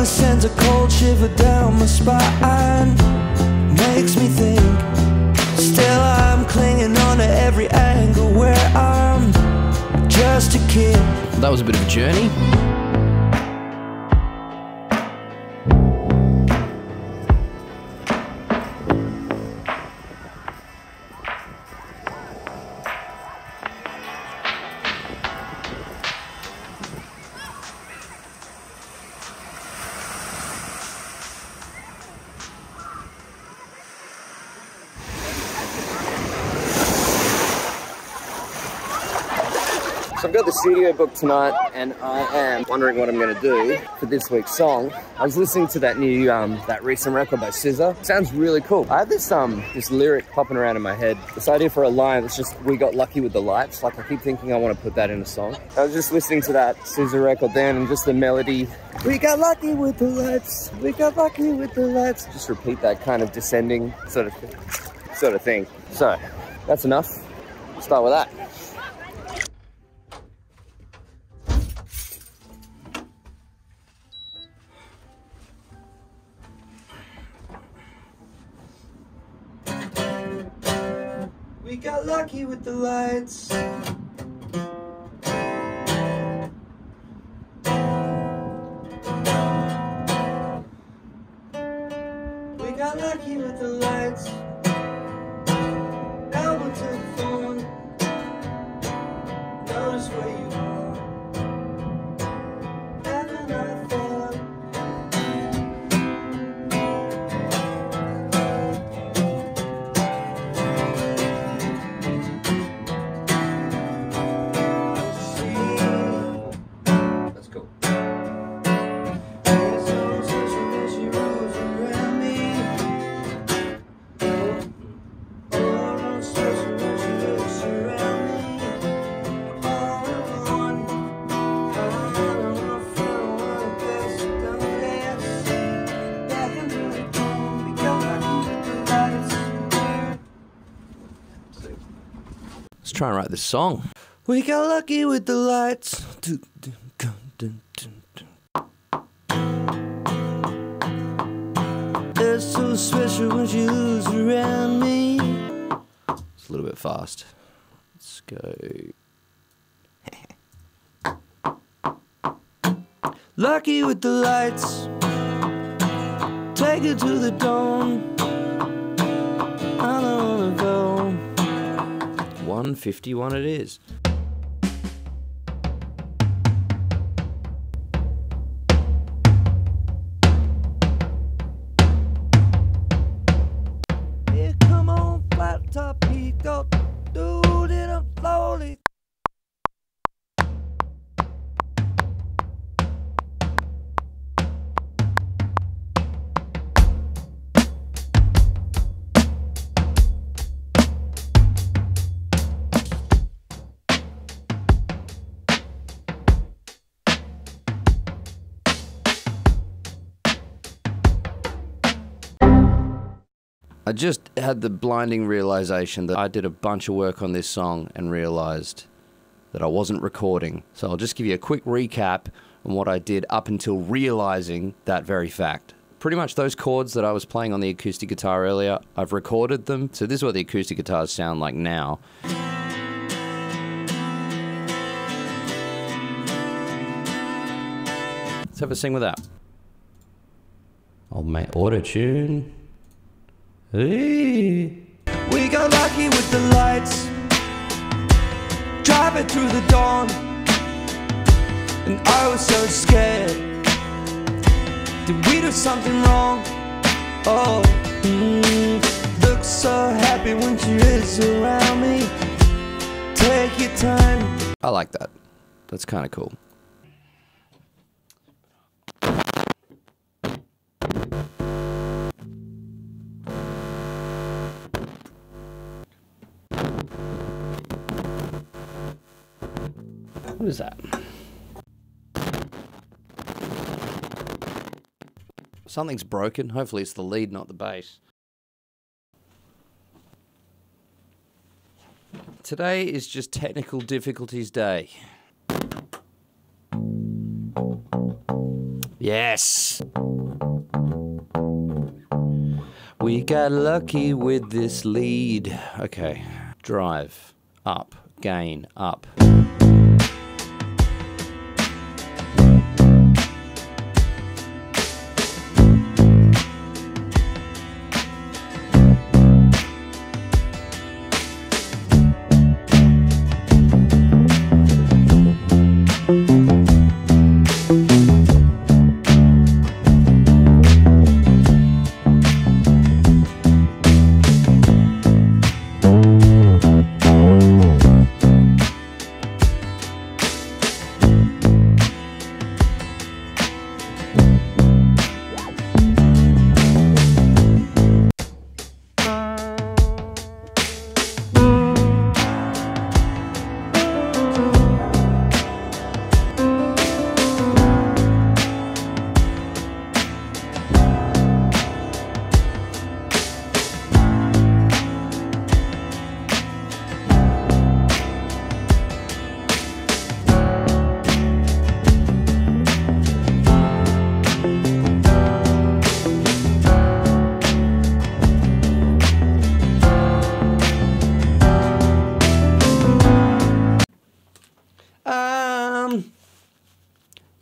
it sends a cold shiver down my spine. Makes me think. Still, I'm clinging on to every angle where I'm just a kid. That was a bit of a journey. So I've got the studio booked tonight, and I am wondering what I'm going to do for this week's song. I was listening to that new, um, that recent record by SZA. Sounds really cool. I have this um, this lyric popping around in my head. This idea for a line that's just "We got lucky with the lights." Like I keep thinking I want to put that in a song. I was just listening to that SZA record then, and just the melody. We got lucky with the lights. We got lucky with the lights. Just repeat that kind of descending sort of sort of thing. So that's enough. Start with that. With the lights. Try and write this song. We got lucky with the lights. It's so special when she moves around me. It's a little bit fast. Let's go. Lucky with the lights. Take it to the dawn. 151 it is. I just had the blinding realization that I did a bunch of work on this song and realized that I wasn't recording. So I'll just give you a quick recap on what I did up until realizing that very fact. Pretty much those chords that I was playing on the acoustic guitar earlier, I've recorded them. So this is what the acoustic guitars sound like now. Let's have a sing with that. I'll make auto tune. Hey. We got lucky with the lights. Driving through the dawn. And I was so scared. Did we do something wrong? Oh, mm, look so happy when she is around me. Take your time. I like that. That's kind of cool. Is that? Something's broken. Hopefully, it's the lead, not the bass. Today is just technical difficulties day. Yes. We got lucky with this lead. Okay. Drive. Up. Gain. Up.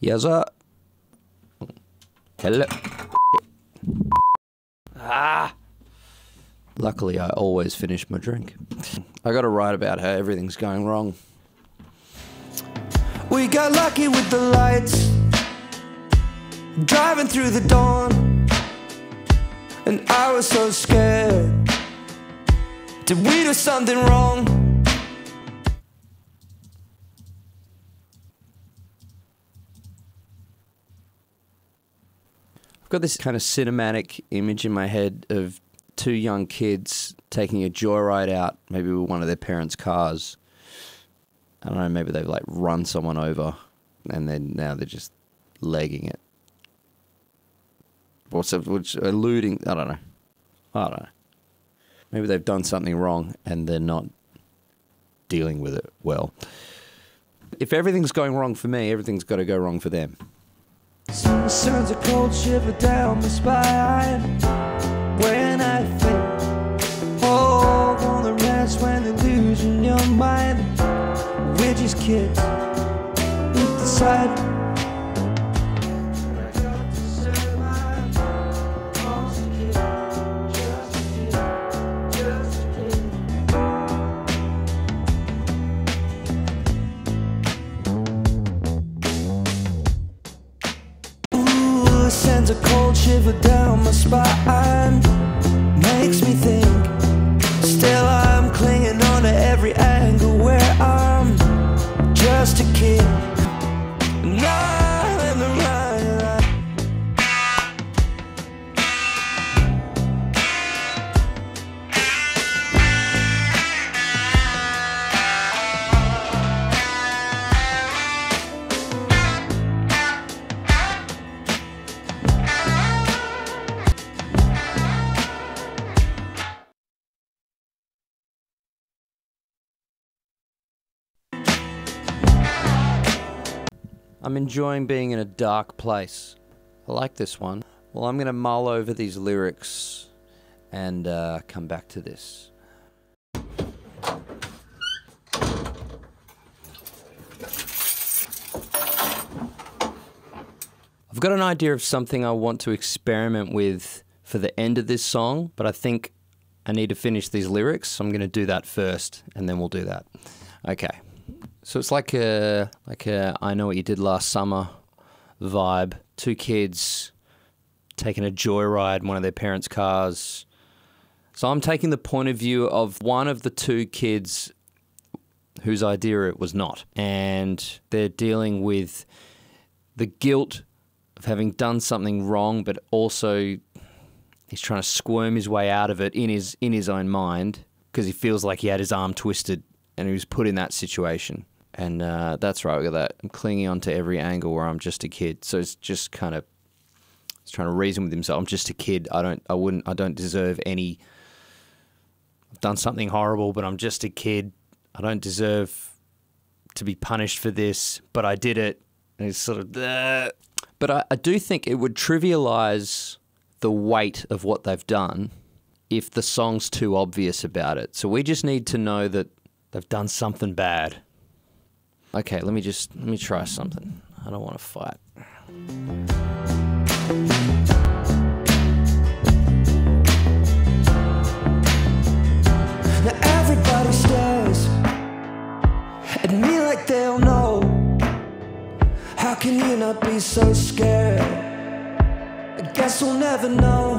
Yes, sir. Hello. Ah. Luckily, I always finish my drink. I got to write about how everything's going wrong. We got lucky with the lights, driving through the dawn. And I was so scared. Did we do something wrong? I've got this kind of cinematic image in my head of two young kids taking a joyride out, maybe with one of their parents' cars. I don't know, maybe they've like run someone over and then now they're just legging it. What's which alluding, I don't know. I don't know. Maybe they've done something wrong and they're not dealing with it well. If everything's going wrong for me, everything's got to go wrong for them. Sends a cold shiver down my spine I'm enjoying being in a dark place. I like this one. Well, I'm going to mull over these lyrics and uh, come back to this. I've got an idea of something I want to experiment with for the end of this song, but I think I need to finish these lyrics. So I'm going to do that first, and then we'll do that. Okay. So it's like a like a I know what you did last summer vibe. Two kids taking a joyride in one of their parents' cars. So I'm taking the point of view of one of the two kids whose idea it was not. And they're dealing with the guilt of having done something wrong, but also he's trying to squirm his way out of it in his in his own mind because he feels like he had his arm twisted and he was put in that situation. And uh, that's right, look at that. I'm clinging onto every angle where I'm just a kid. So it's just kind of he's trying to reason with himself. I'm just a kid. I don't I wouldn't I don't deserve any I've done something horrible, but I'm just a kid. I don't deserve to be punished for this, but I did it. And it's sort of uh, But I, I do think it would trivialize the weight of what they've done if the song's too obvious about it. So we just need to know that they've done something bad. Okay, let me just let me try something. I don't want to fight. Now everybody stares at me like they'll know. How can you not be so scared? I guess we'll never know.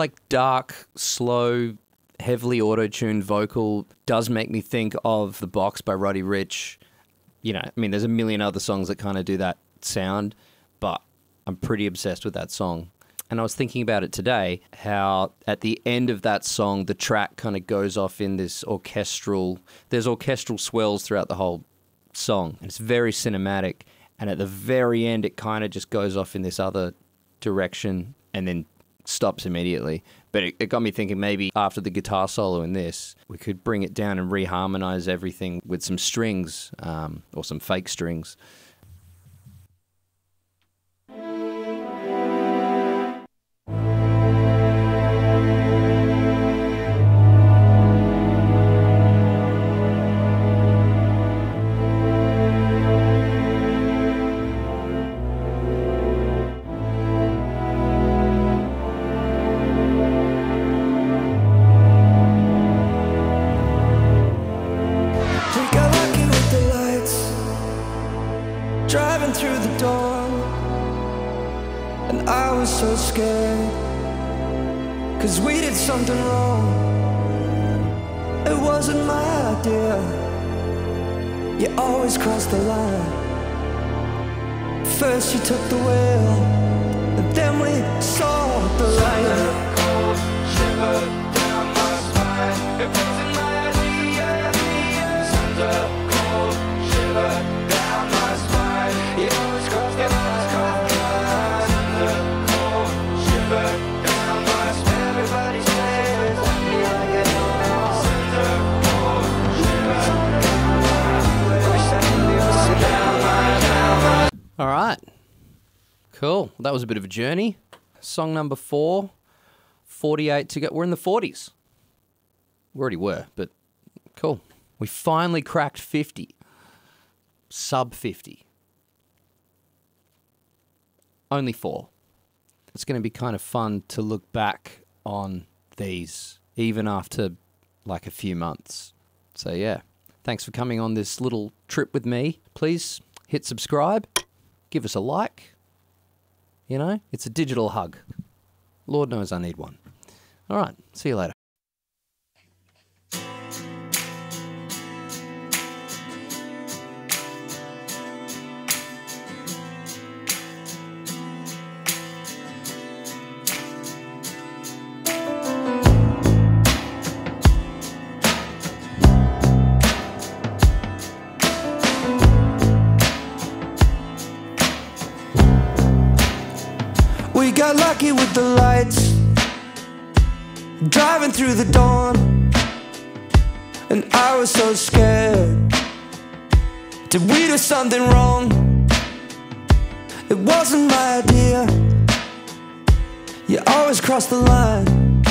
Like dark, slow, heavily auto-tuned vocal does make me think of The Box by Roddy Ricch. You know, I mean there's a million other songs that kind of do that sound, but I'm pretty obsessed with that song. And I was thinking about it today, how at the end of that song the track kind of goes off in this orchestral there's orchestral swells throughout the whole song. And it's very cinematic. And at the very end, it kind of just goes off in this other direction and then stops immediately. But it, it got me thinking maybe after the guitar solo in this, we could bring it down and reharmonize everything with some strings um, or some fake strings. My idea, you always crossed the line. First, you took the wheel, and then we saw the light. All right. Cool. That was a bit of a journey. Song number four, 48 to go. We're in the 40s. We already were, but cool. We finally cracked 50. Sub 50. Only four. It's going to be kind of fun to look back on these, even after like a few months. So, yeah. Thanks for coming on this little trip with me. Please hit subscribe, give us a like. You know, it's a digital hug. Lord knows I need one. All right, see you later. We got lucky with the lights, driving through the dawn. And I was so scared. Did we do something wrong? It wasn't my idea. You always cross the line.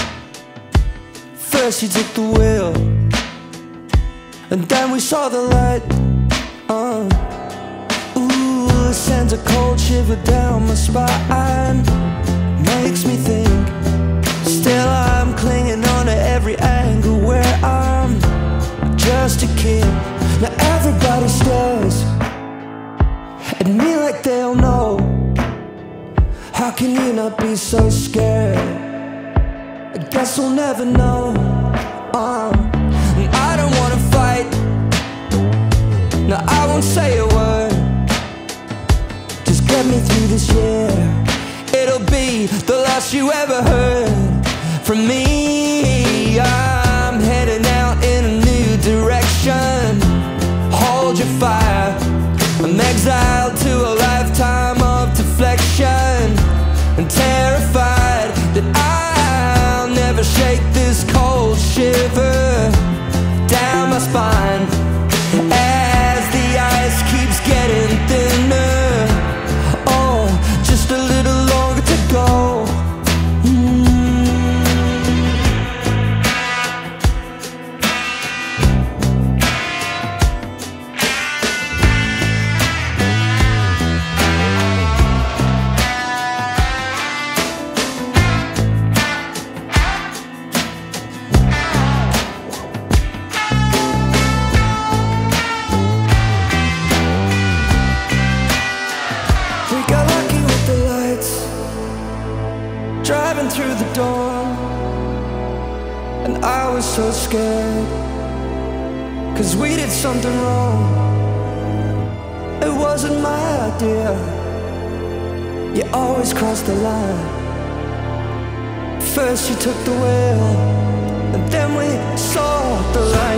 First, you took the wheel, and then we saw the light. Uh. Sends a cold shiver down my spine. Makes me think. Still, I'm clinging on to every angle where I'm just a kid. Now everybody stares at me like they'll know. How can you not be so scared? I guess we'll never know. Um, I don't wanna fight. No, I won't say a word. Me through this year. It'll be the last you ever heard from me. Cause we did something wrong. It wasn't my idea, you always crossed the line. First, you took the wheel, and then we saw the light.